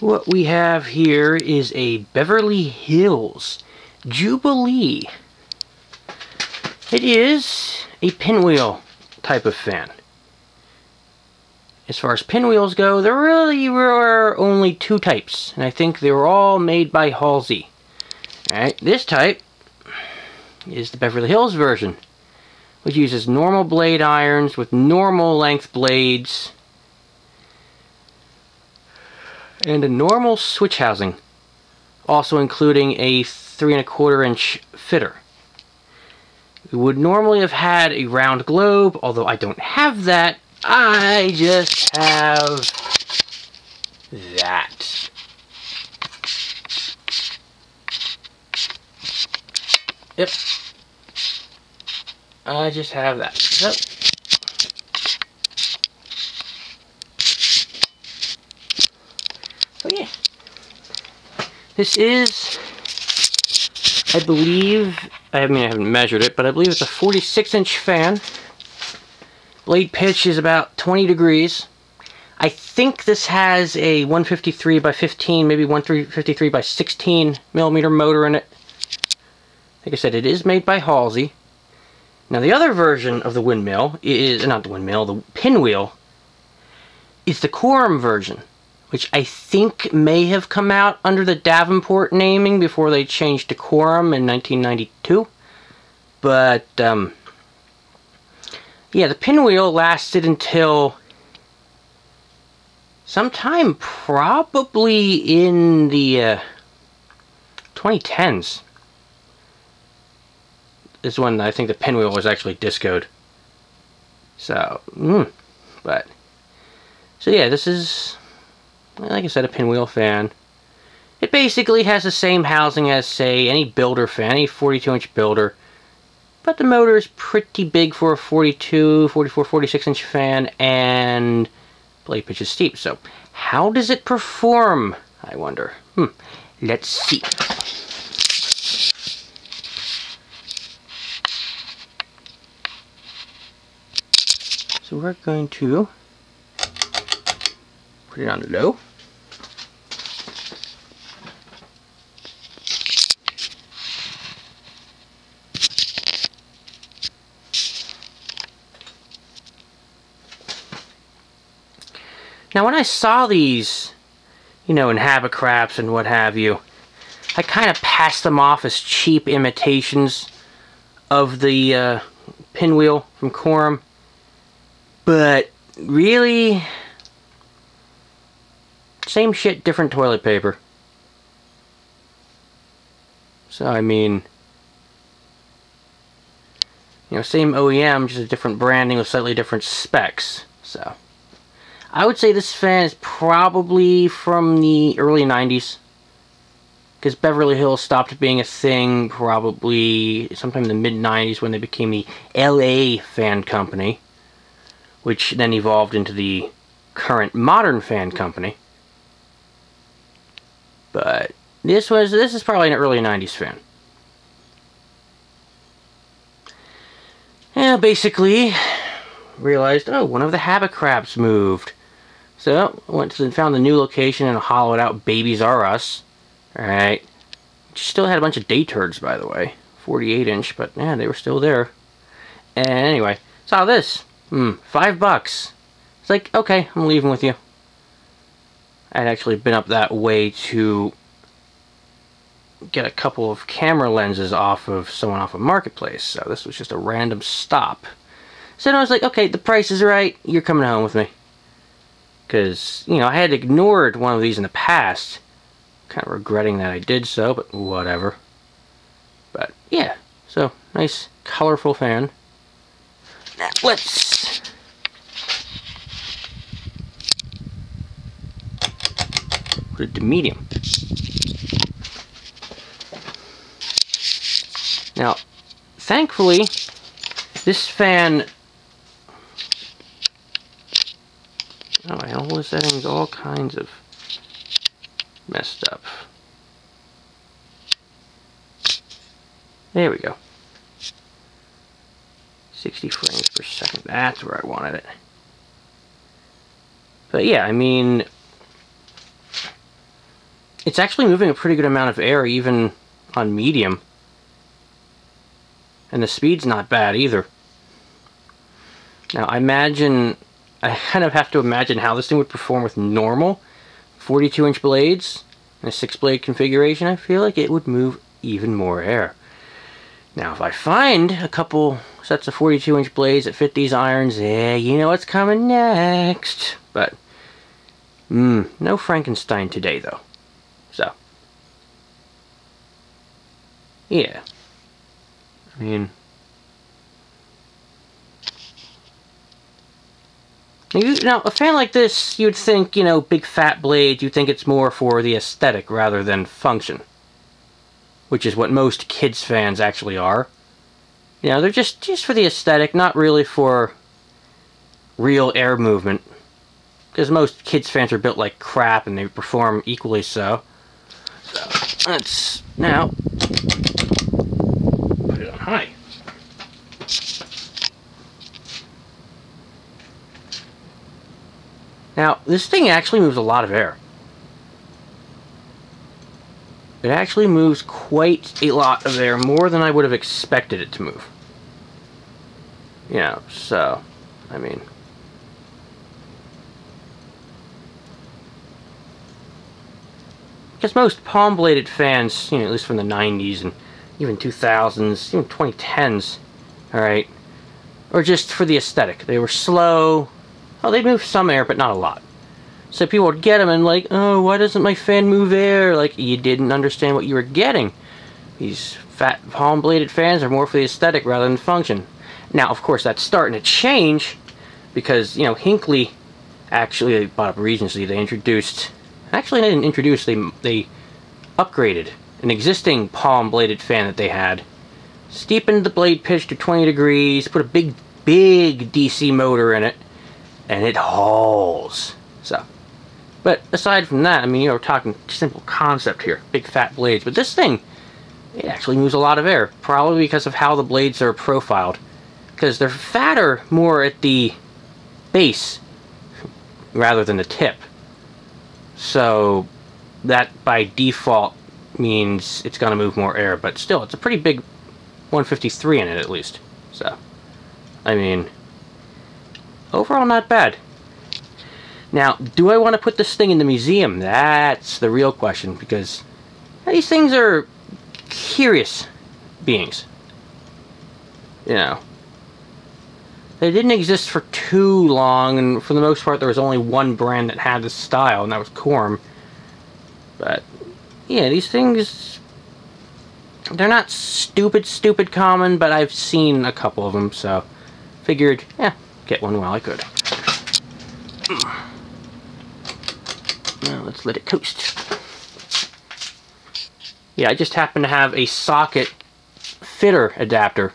What we have here is a Beverly Hills Jubilee. It is a pinwheel type of fan. As far as pinwheels go, there really were only two types, and I think they were all made by Halsey. Alright, this type is the Beverly Hills version, which uses normal blade irons with normal length blades and a normal switch housing, also including a three and a quarter inch fitter. We would normally have had a round globe, although I don't have that. I just have that. Yep. I just have that. Yep. This is, I believe, I mean I haven't measured it, but I believe it's a 46 inch fan. Blade pitch is about 20 degrees. I think this has a 153 by 15, maybe 153 by 16 millimeter motor in it. Like I said, it is made by Halsey. Now the other version of the windmill is, not the windmill, the pinwheel, is the Quorum version, which I think may have come out under the Davenport naming before they changed to Quorum in 1992. But, um, yeah, the pinwheel lasted until sometime probably in the uh, 2010s is when I think the pinwheel was actually discoed. So, mm, but, so yeah, this is, like I said, a pinwheel fan. It basically has the same housing as, say, any builder fan, any 42-inch builder. But the motor is pretty big for a 42, 44, 46 inch fan, and blade pitch is steep. So, how does it perform, I wonder? Hmm, let's see. So we're going to put it on low. Now when I saw these, you know, in Habicraps and what have you, I kind of passed them off as cheap imitations of the uh, pinwheel from Quorum. But really, same shit, different toilet paper. So, I mean, you know, same OEM, just a different branding with slightly different specs. So, I would say this fan is probably from the early 90s. Because Beverly Hills stopped being a thing probably sometime in the mid-90s when they became the LA Fan Company which then evolved into the current modern fan company. But this was this is probably an early 90s fan. Yeah, basically realized, oh, one of the Habicraps moved. So, went to found the new location and hollowed out Babies R Us. Alright. Still had a bunch of day turds, by the way. 48 inch, but yeah, they were still there. And anyway, saw this. Hmm, five bucks. It's like, okay, I'm leaving with you. I'd actually been up that way to get a couple of camera lenses off of someone off of Marketplace, so this was just a random stop. So I was like, okay, the price is right, you're coming home with me. Because, you know, I had ignored one of these in the past. Kind of regretting that I did so, but whatever. But, yeah, so, nice, colorful fan. Now, let's put it to medium. Now, thankfully, this fan Oh, all the settings all kinds of messed up. There we go. 60 frames per second. That's where I wanted it. But yeah, I mean, it's actually moving a pretty good amount of air even on medium. And the speed's not bad either. Now I imagine, I kind of have to imagine how this thing would perform with normal 42 inch blades in a 6 blade configuration. I feel like it would move even more air. Now if I find a couple sets of 42 inch blades that fit these irons, yeah, you know what's coming next. But, mmm, no Frankenstein today though. So, yeah. I mean, you now a fan like this, you'd think, you know, big fat blade, You'd think it's more for the aesthetic rather than function, which is what most kids fans actually are. You know, they're just just for the aesthetic, not really for real air movement. Because most kids fans are built like crap and they perform equally so. So let's now put it on high. Now, this thing actually moves a lot of air. It actually moves quite a lot of air, more than I would have expected it to move. You know, so, I mean... Because most palm-bladed fans, you know, at least from the 90s and even 2000s, even 2010s, alright, or just for the aesthetic. They were slow. Oh, they moved some air, but not a lot. So people would get them and like, oh, why doesn't my fan move air? Like, you didn't understand what you were getting. These fat palm-bladed fans are more for the aesthetic rather than function. Now, of course, that's starting to change because, you know, Hinkley actually bought up Regency. They introduced Actually, they didn't introduce, they, they upgraded an existing palm-bladed fan that they had. Steepened the blade pitch to 20 degrees, put a big, big DC motor in it, and it hauls. So, but aside from that, I mean, you know, we're talking simple concept here, big fat blades. But this thing, it actually moves a lot of air, probably because of how the blades are profiled. Because they're fatter more at the base rather than the tip. So that by default means it's going to move more air, but still, it's a pretty big 153 in it at least. So, I mean, overall not bad. Now, do I want to put this thing in the museum? That's the real question, because these things are curious beings. You know. They didn't exist for too long, and for the most part, there was only one brand that had this style, and that was Quorum. But, yeah, these things, they're not stupid, stupid common, but I've seen a couple of them, so figured, yeah, get one while I could. Now, let's let it coast. Yeah, I just happen to have a socket fitter adapter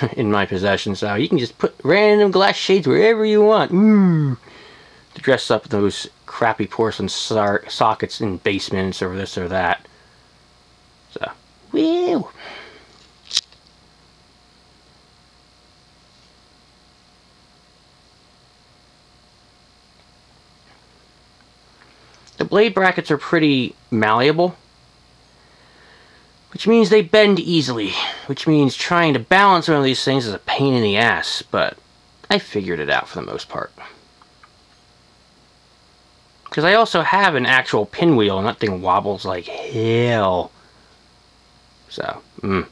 in my possession, so you can just put random glass shades wherever you want. Ooh. To dress up those crappy porcelain sockets in basements or this or that. So, woo! Blade brackets are pretty malleable which means they bend easily, which means trying to balance one of these things is a pain in the ass, but I figured it out for the most part. Because I also have an actual pinwheel, and that thing wobbles like hell. So, mm.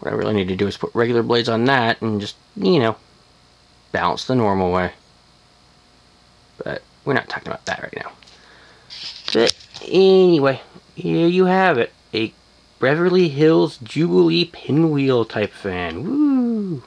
What I really need to do is put regular blades on that and just, you know, balance the normal way. But we're not talking about that right now. But anyway, here you have it. A Beverly Hills Jubilee pinwheel type fan. Woo!